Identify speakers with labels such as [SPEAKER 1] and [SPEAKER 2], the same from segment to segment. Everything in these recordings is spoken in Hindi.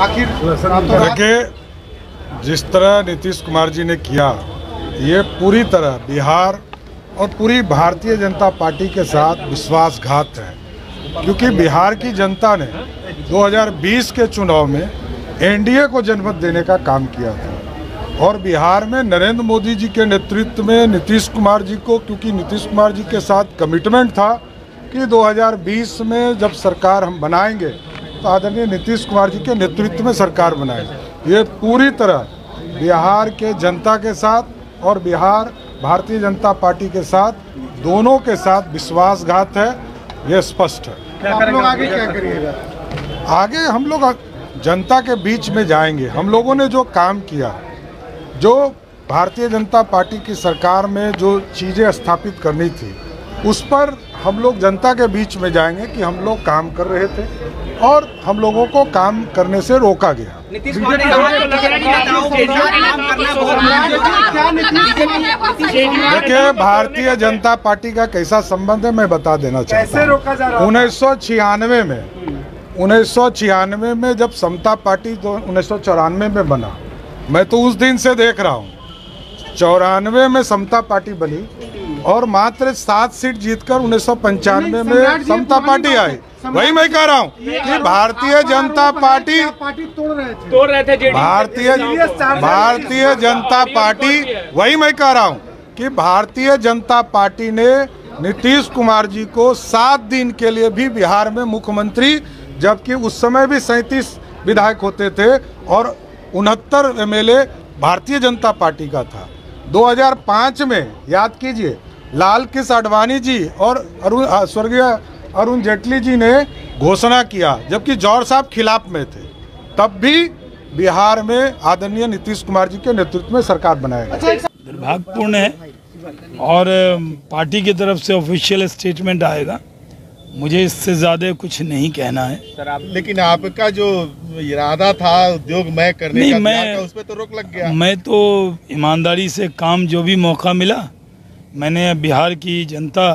[SPEAKER 1] आखिर
[SPEAKER 2] देखिए जिस तरह नीतीश कुमार जी ने किया ये पूरी तरह बिहार और पूरी भारतीय जनता पार्टी के साथ विश्वासघात है। क्योंकि बिहार की जनता ने 2020 के चुनाव में एनडीए को जनमत देने का काम किया था। और बिहार में नरेंद्र मोदी जी के नेतृत्व में नीतीश कुमार जी को क्योंकि नीतीश कुमार जी के साथ कमिटमेंट था कि 2020 में जब सरकार हम बनाएँगे तो आदरणीय नीतीश कुमार जी के नेतृत्व में सरकार बनाएँगे ये पूरी तरह बिहार के जनता के साथ और बिहार भारतीय जनता पार्टी के साथ दोनों के साथ विश्वासघात है ये स्पष्ट है।
[SPEAKER 1] आप लोग आगे क्या करिएगा?
[SPEAKER 2] आगे हम लोग जनता के बीच में जाएँगे। हम लोगों ने जो काम किया जो भारतीय जनता पार्टी की सरकार में जो चीज़ें स्थापित करनी थी उस पर हम लोग जनता के बीच में जाएँगे कि हम लोग काम कर रहे थे। और हम लोगों को काम करने से रोका गया।
[SPEAKER 3] नीतीश कुमार ने कहा कि नेताओं के साथ काम करना बहुत
[SPEAKER 1] क्या नीतीश
[SPEAKER 2] देखिए भारतीय जनता पार्टी का कैसा संबंध है मैं बता देना चाहता हूँ।
[SPEAKER 1] जा
[SPEAKER 2] उन्नीस सौ छियानवे में उन्नीस सौ छियानवे में जब समता पार्टी तो उन्नीस सौ चौरानवे में बना मैं तो उस दिन से देख रहा हूँ। चौरानवे में समता पार्टी बनी और मात्र सात सीट जीतकर उन्नीस सौ पंचानवे में समता पार्टी आई। वही मैं कह रहा हूँ कि भारतीय जनता पार्टी
[SPEAKER 1] पार्टी तोड़ रहे थे?
[SPEAKER 3] तोड़ रहे थे
[SPEAKER 2] भारतीय भारतीय जनता पार्टी वही मैं कह रहा हूँ कि भारतीय जनता पार्टी ने नीतीश कुमार जी को सात दिन के लिए भी बिहार में मुख्यमंत्री जबकि उस समय भी सैंतीस विधायक होते थे और उनहत्तर एमएलए भारतीय जनता पार्टी का था। 2005 में याद कीजिए लाल कृष्ण आडवाणी जी और अरुण स्वर्गीय अरुण जेटली जी ने घोषणा किया जबकि जौहर साहब खिलाफ में थे। तब भी बिहार में आदरणीय नीतीश कुमार जी के नेतृत्व में सरकार बनाया गया।
[SPEAKER 4] दुर्भाग्यपूर्ण है और पार्टी की तरफ़ से ऑफिशियल स्टेटमेंट आएगा। मुझे इससे ज़्यादा कुछ नहीं कहना है।
[SPEAKER 5] सर आप लेकिन आपका जो इरादा था उद्योग मैं करने
[SPEAKER 4] नहीं,
[SPEAKER 5] का
[SPEAKER 4] मैं-
[SPEAKER 5] का उस पर तो रोक लग गया।
[SPEAKER 4] मैं तो ईमानदारी से काम जो भी मौका मिला मैंने बिहार की जनता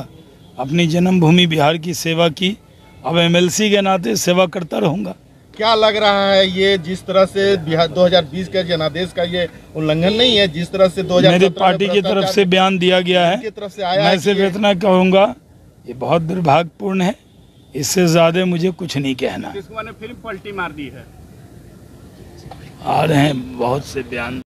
[SPEAKER 4] अपनी जन्मभूमि बिहार की सेवा की। अब एमएलसी के नाते सेवा करता रहूँगा।
[SPEAKER 5] क्या लग रहा है ये जिस तरह से बिहार 2020 के जनादेश का ये उल्लंघन नहीं है जिस तरह से 2017
[SPEAKER 4] मेरी पार्टी की तरफ़ से बयान दिया गया है।
[SPEAKER 5] तरफ़ से आया
[SPEAKER 4] मैं
[SPEAKER 5] है
[SPEAKER 4] सिर्फ़ इतना कहूँगा ये बहुत दुर्भाग्यपूर्ण है। इससे ज़्यादा मुझे कुछ नहीं कहना।
[SPEAKER 3] फ़िल्म पलटी मार दी है?
[SPEAKER 4] आ रहे हैं बहुत से बयान।